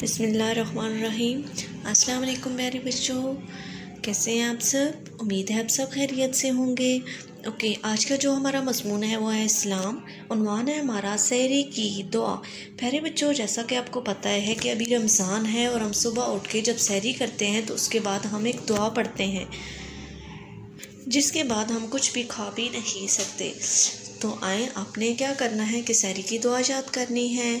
बिसमीम अस्सलाम प्यारे बच्चों। कैसे हैं आप सब? उम्मीद है आप सब खैरियत से होंगे। ओके, आज का जो हमारा मजमून है, वो है इस्लाम। उनवान है हमारा सहरी की दुआ। प्यारे बच्चों, जैसा कि आपको पता है कि अभी रमज़ान है और हम सुबह उठ के जब सहरी करते हैं तो उसके बाद हम एक दुआ पढ़ते हैं, जिसके बाद हम कुछ भी खा भी नहीं सकते। तो आए, आपने क्या करना है कि सहरी की दुआ याद करनी है?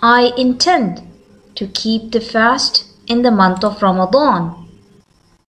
I intend to keep the fast in the month of Ramadan.